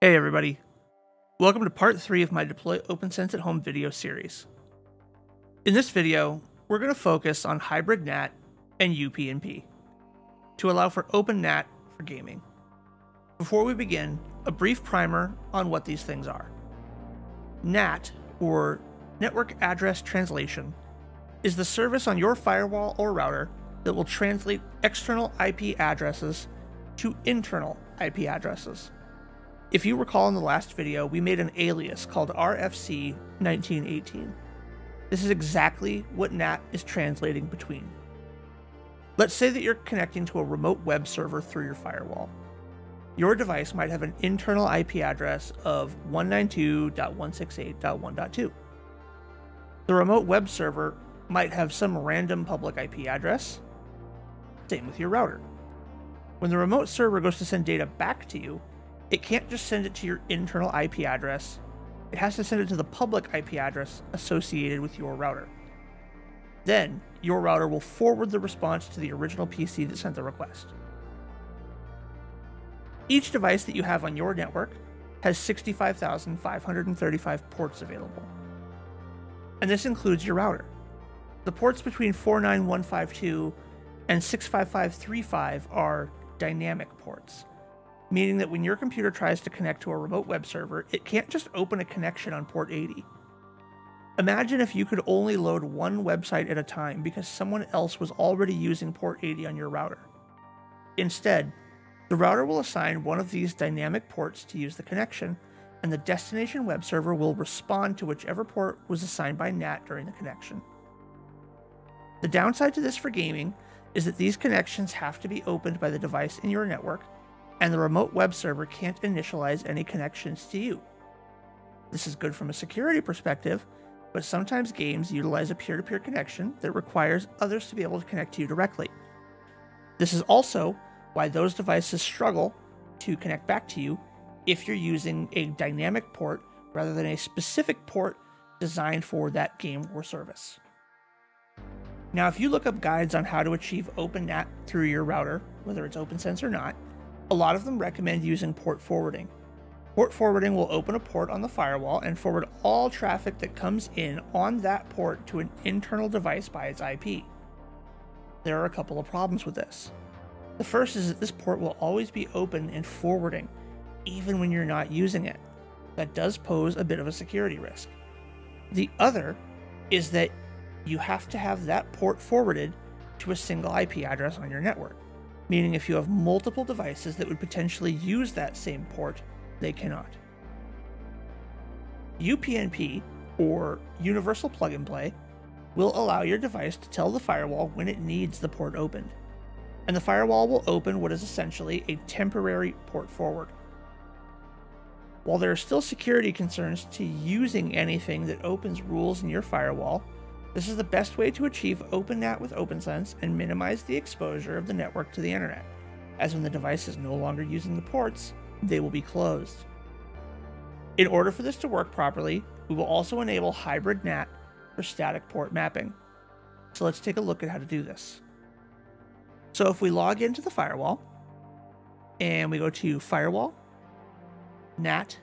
Hey everybody, welcome to part 3 of my Deploy OPNsense at Home video series. In this video, we're going to focus on hybrid NAT and UPnP to allow for open NAT for gaming. Before we begin, a brief primer on what these things are. NAT, or Network Address Translation, is the service on your firewall or router that will translate external IP addresses to internal IP addresses. If you recall in the last video, we made an alias called RFC 1918. This is exactly what NAT is translating between. Let's say that you're connecting to a remote web server through your firewall. Your device might have an internal IP address of 192.168.1.2. The remote web server might have some random public IP address. Same with your router. When the remote server goes to send data back to you, it can't just send it to your internal IP address, it has to send it to the public IP address associated with your router. Then, your router will forward the response to the original PC that sent the request. Each device that you have on your network has 65,535 ports available. And this includes your router. The ports between 49152 and 65535 are dynamic ports meaning that when your computer tries to connect to a remote web server, it can't just open a connection on port 80. Imagine if you could only load one website at a time because someone else was already using port 80 on your router. Instead, the router will assign one of these dynamic ports to use the connection, and the destination web server will respond to whichever port was assigned by NAT during the connection. The downside to this for gaming is that these connections have to be opened by the device in your network and the remote web server can't initialize any connections to you. This is good from a security perspective, but sometimes games utilize a peer to peer connection that requires others to be able to connect to you directly. This is also why those devices struggle to connect back to you if you're using a dynamic port rather than a specific port designed for that game or service. Now, if you look up guides on how to achieve OpenNAT through your router, whether it's OPNsense or not, a lot of them recommend using port forwarding. Port forwarding will open a port on the firewall and forward all traffic that comes in on that port to an internal device by its IP. There are a couple of problems with this. The first is that this port will always be open and forwarding, even when you're not using it. That does pose a bit of a security risk. The other is that you have to have that port forwarded to a single IP address on your network meaning if you have multiple devices that would potentially use that same port, they cannot. UPnP, or Universal Plug and Play, will allow your device to tell the firewall when it needs the port opened, and the firewall will open what is essentially a temporary port forward. While there are still security concerns to using anything that opens rules in your firewall, this is the best way to achieve OpenNAT with OPNsense and minimize the exposure of the network to the internet, as when the device is no longer using the ports, they will be closed. In order for this to work properly, we will also enable hybrid NAT for static port mapping. So let's take a look at how to do this. So if we log into the firewall and we go to firewall, NAT,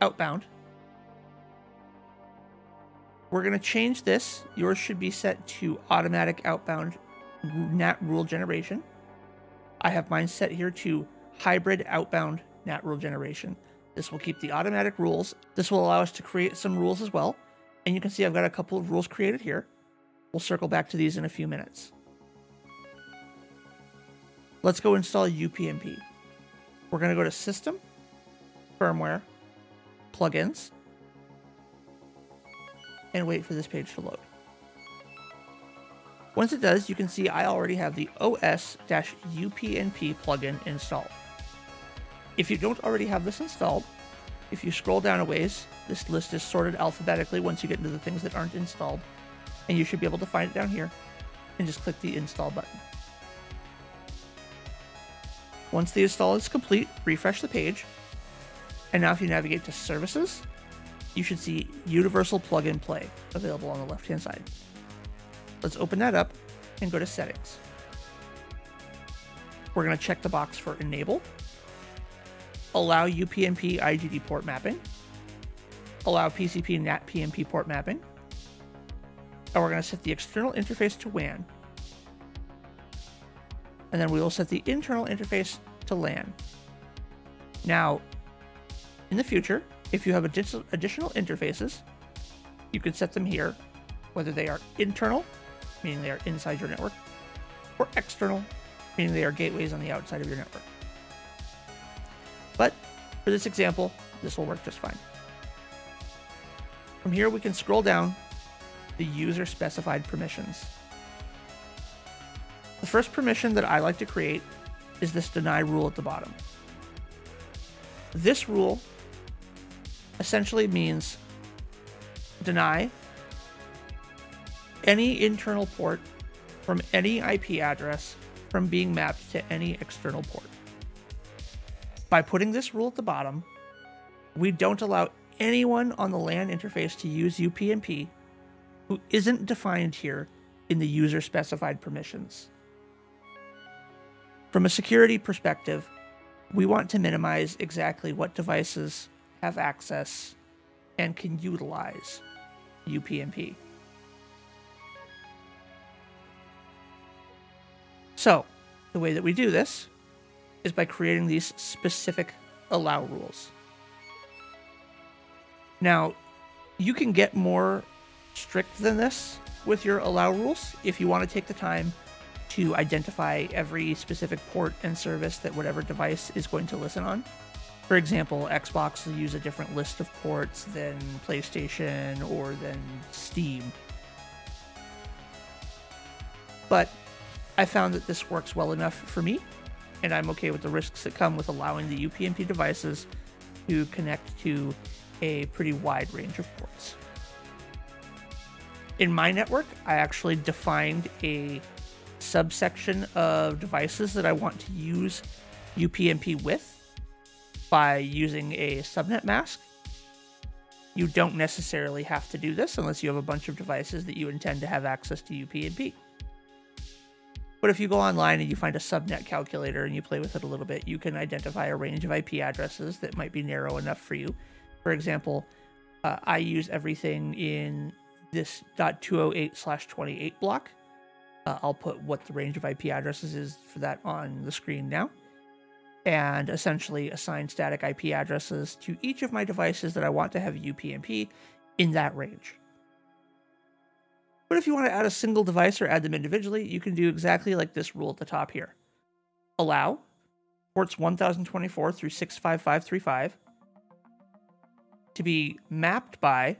outbound, we're going to change this. Yours should be set to automatic outbound NAT rule generation. I have mine set here to hybrid outbound NAT rule generation. This will keep the automatic rules. This will allow us to create some rules as well. And you can see I've got a couple of rules created here. We'll circle back to these in a few minutes. Let's go install UPnP. We're going to go to System, Firmware, Plugins, and wait for this page to load. Once it does, you can see I already have the OS-UPnP plugin installed. If you don't already have this installed, if you scroll down a ways, this list is sorted alphabetically once you get into the things that aren't installed, and you should be able to find it down here, and just click the install button. Once the install is complete, refresh the page, and now if you navigate to Services, you should see Universal Plug and Play available on the left hand side. Let's open that up and go to Settings. We're going to check the box for Enable. allow UPnP IGD port mapping, allow PCP NAT PMP port mapping, and we're going to set the external interface to WAN. And then we will set the internal interface to LAN. Now, in the future, if you have additional interfaces, you can set them here, whether they are internal, meaning they are inside your network, or external, meaning they are gateways on the outside of your network. But for this example, this will work just fine. From here, we can scroll down the user specified permissions. The first permission that I like to create is this deny rule at the bottom. This rule essentially means deny any internal port from any IP address from being mapped to any external port. By putting this rule at the bottom, we don't allow anyone on the LAN interface to use UPnP who isn't defined here in the user specified permissions. From a security perspective, we want to minimize exactly what devices have access and can utilize UPnP. So, the way that we do this is by creating these specific allow rules. Now, you can get more strict than this with your allow rules if you want to take the time to identify every specific port and service that whatever device is going to listen on. For example, Xbox will use a different list of ports than PlayStation or than Steam. But I found that this works well enough for me, and I'm okay with the risks that come with allowing the UPnP devices to connect to a pretty wide range of ports. In my network, I actually defined a subsection of devices that I want to use UPnP with by using a subnet mask. You don't necessarily have to do this unless you have a bunch of devices that you intend to have access to UPnP. But if you go online and you find a subnet calculator and you play with it a little bit, you can identify a range of IP addresses that might be narrow enough for you. For example, uh, I use everything in this .208 slash 28 block. Uh, I'll put what the range of IP addresses is for that on the screen now. And essentially assign static IP addresses to each of my devices that I want to have UPnP in that range. But if you want to add a single device or add them individually, you can do exactly like this rule at the top here. Allow ports 1024 through 65535 to be mapped by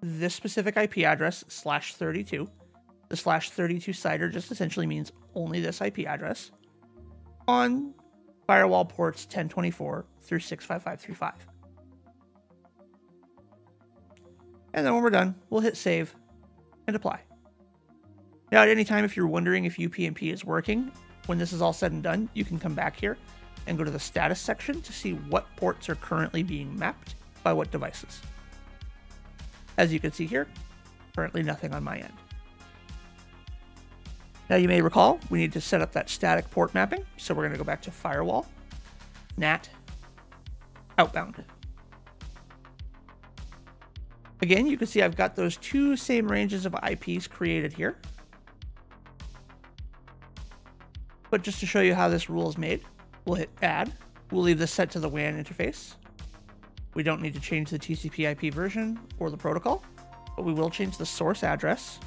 this specific IP address slash 32. The slash 32 CIDR just essentially means only this IP address on firewall ports 1024 through 65535. And then when we're done, we'll hit save and apply. Now, at any time, if you're wondering if UPnP is working, when this is all said and done, you can come back here and go to the status section to see what ports are currently being mapped by what devices. As you can see here, currently nothing on my end. Now you may recall, we need to set up that static port mapping, so we're going to go back to Firewall, NAT, Outbound. Again, you can see I've got those two same ranges of IPs created here. But just to show you how this rule is made, we'll hit add. We'll leave this set to the WAN interface. We don't need to change the TCP IP version or the protocol, but we will change the source address.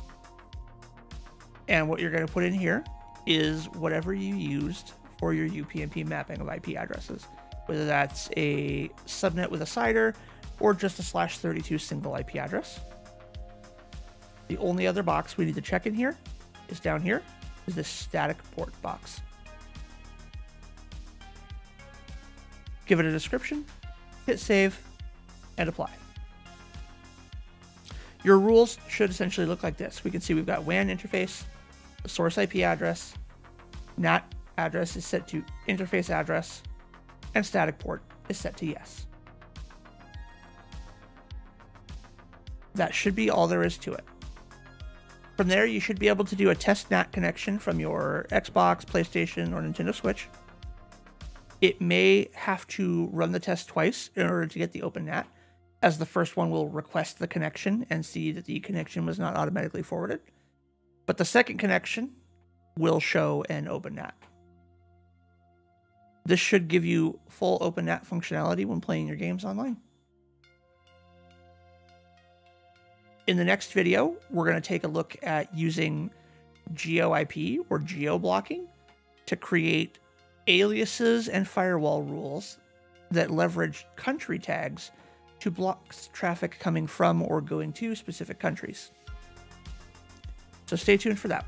And what you're going to put in here is whatever you used for your UPnP mapping of IP addresses, whether that's a subnet with a CIDR or just a slash 32 single IP address. The only other box we need to check in here is down here, is this static port box. Give it a description, hit save, and apply. Your rules should essentially look like this. We can see we've got WAN interface, source IP address, NAT address is set to interface address, and static port is set to yes. That should be all there is to it. From there, you should be able to do a test NAT connection from your Xbox, PlayStation, or Nintendo Switch. It may have to run the test twice in order to get the open NAT, as the first one will request the connection and see that the connection was not automatically forwarded. But the second connection will show an open NAT. This should give you full open NAT functionality when playing your games online. In the next video, we're going to take a look at using GeoIP or geo blocking to create aliases and firewall rules that leverage country tags to block traffic coming from or going to specific countries. So stay tuned for that.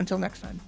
Until next time.